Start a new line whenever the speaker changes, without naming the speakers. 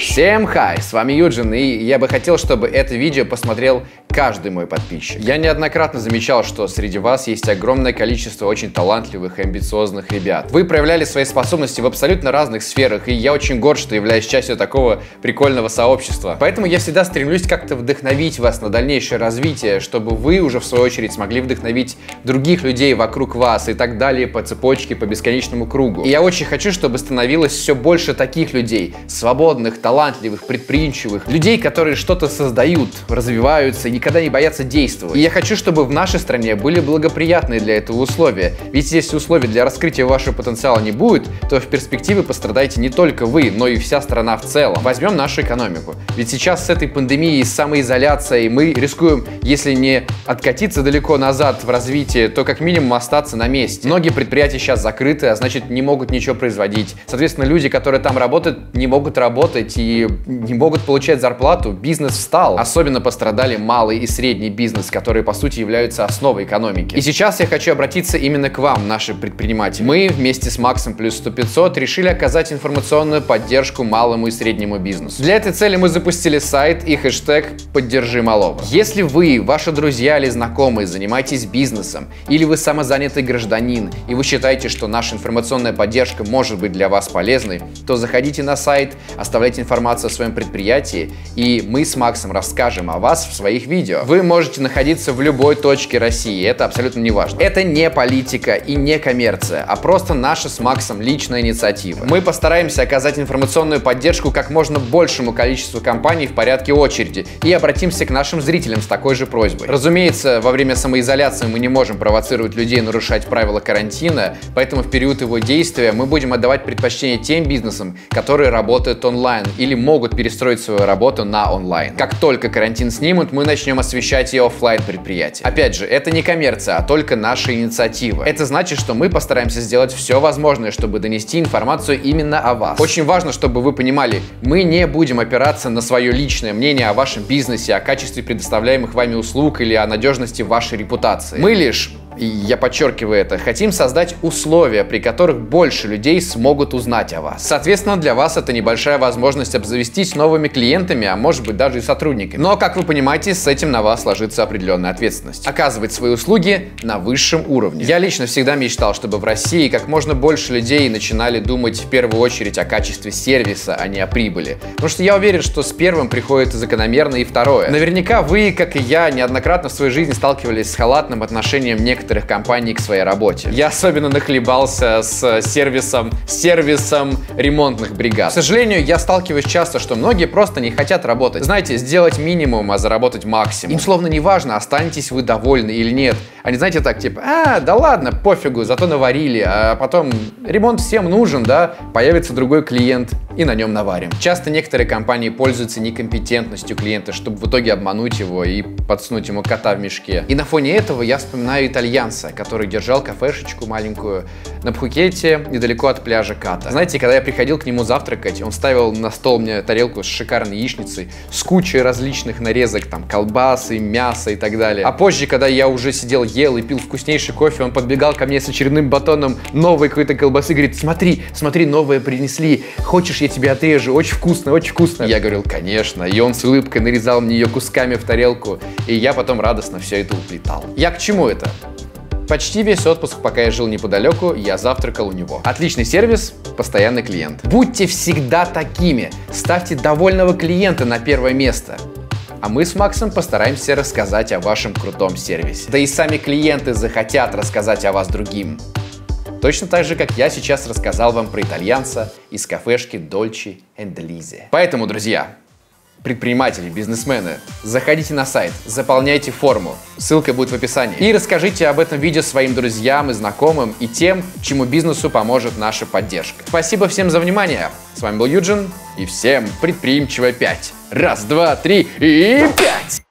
Всем хай, с вами Юджин, и я бы хотел, чтобы это видео посмотрел каждый мой подписчик. Я неоднократно замечал, что среди вас есть огромное количество очень талантливых и амбициозных ребят. Вы проявляли свои способности в абсолютно разных сферах, и я очень горд, что являюсь частью такого прикольного сообщества. Поэтому я всегда стремлюсь как-то вдохновить вас на дальнейшее развитие, чтобы вы уже в свою очередь смогли вдохновить других людей вокруг вас и так далее по цепочке, по бесконечному кругу. И я очень хочу, чтобы становилось все больше таких людей, свободных, талантливых, предприимчивых, людей, которые что-то создают, развиваются и никогда не боятся действовать. И я хочу, чтобы в нашей стране были благоприятные для этого условия. Ведь если условий для раскрытия вашего потенциала не будет, то в перспективе пострадаете не только вы, но и вся страна в целом. Возьмем нашу экономику. Ведь сейчас с этой пандемией, с самоизоляцией мы рискуем, если не откатиться далеко назад в развитии, то как минимум остаться на месте. Многие предприятия сейчас закрыты, а значит не могут ничего производить. Соответственно, люди, которые там работают, не могут работать и не могут получать зарплату. Бизнес встал. Особенно пострадали малые малый и средний бизнес, которые по сути являются основой экономики. И сейчас я хочу обратиться именно к вам, наши предприниматели. Мы вместе с Максом плюс 100 500 решили оказать информационную поддержку малому и среднему бизнесу. Для этой цели мы запустили сайт и хэштег «Поддержи малого». Если вы, ваши друзья или знакомые занимаетесь бизнесом, или вы самозанятый гражданин, и вы считаете, что наша информационная поддержка может быть для вас полезной, то заходите на сайт, оставляйте информацию о своем предприятии, и мы с Максом расскажем о вас в своих видео видео. Вы можете находиться в любой точке России, это абсолютно не важно. Это не политика и не коммерция, а просто наша с Максом личная инициатива. Мы постараемся оказать информационную поддержку как можно большему количеству компаний в порядке очереди и обратимся к нашим зрителям с такой же просьбой. Разумеется, во время самоизоляции мы не можем провоцировать людей нарушать правила карантина, поэтому в период его действия мы будем отдавать предпочтение тем бизнесам, которые работают онлайн или могут перестроить свою работу на онлайн. Как только карантин снимут, мы начнем начнем освещать и офлайн предприятия. Опять же, это не коммерция, а только наша инициатива. Это значит, что мы постараемся сделать все возможное, чтобы донести информацию именно о вас. Очень важно, чтобы вы понимали, мы не будем опираться на свое личное мнение о вашем бизнесе, о качестве предоставляемых вами услуг или о надежности вашей репутации. Мы лишь и я подчеркиваю это, хотим создать условия, при которых больше людей смогут узнать о вас. Соответственно, для вас это небольшая возможность обзавестись новыми клиентами, а может быть даже и сотрудниками. Но, как вы понимаете, с этим на вас ложится определенная ответственность. Оказывать свои услуги на высшем уровне. Я лично всегда мечтал, чтобы в России как можно больше людей начинали думать в первую очередь о качестве сервиса, а не о прибыли. Потому что я уверен, что с первым приходит закономерно и второе. Наверняка вы, как и я, неоднократно в своей жизни сталкивались с халатным отношением некоторых некоторых компаний к своей работе. Я особенно нахлебался с сервисом, сервисом ремонтных бригад. К сожалению, я сталкиваюсь часто, что многие просто не хотят работать. Знаете, сделать минимум, а заработать максимум. Им словно не важно, останетесь вы довольны или нет. Они, знаете, так типа, а, да ладно, пофигу, зато наварили, а потом ремонт всем нужен, да, появится другой клиент и на нем наварим. Часто некоторые компании пользуются некомпетентностью клиента, чтобы в итоге обмануть его и подсунуть ему кота в мешке. И на фоне этого я вспоминаю итальянца, который держал кафешечку маленькую на Пхукете, недалеко от пляжа Ката. Знаете, когда я приходил к нему завтракать, он ставил на стол мне тарелку с шикарной яичницей, с кучей различных нарезок, там, колбасы, мяса и так далее. А позже, когда я уже сидел, ел и пил вкуснейший кофе, он подбегал ко мне с очередным батоном новой какой-то колбасы говорит, смотри, смотри, новое принесли, хочешь я тебе отрежу, очень вкусно, очень вкусно. Я говорил, конечно, и он с улыбкой нарезал мне ее кусками в тарелку, и я потом радостно все это уплетал. Я к чему это? Почти весь отпуск, пока я жил неподалеку, я завтракал у него. Отличный сервис, постоянный клиент. Будьте всегда такими. Ставьте довольного клиента на первое место. А мы с Максом постараемся рассказать о вашем крутом сервисе. Да и сами клиенты захотят рассказать о вас другим. Точно так же, как я сейчас рассказал вам про итальянца из кафешки Dolce Lise. Поэтому, друзья, предприниматели, бизнесмены, заходите на сайт, заполняйте форму, ссылка будет в описании. И расскажите об этом видео своим друзьям и знакомым и тем, чему бизнесу поможет наша поддержка. Спасибо всем за внимание. С вами был Юджин и всем предприимчиво 5. Раз, два, три и пять!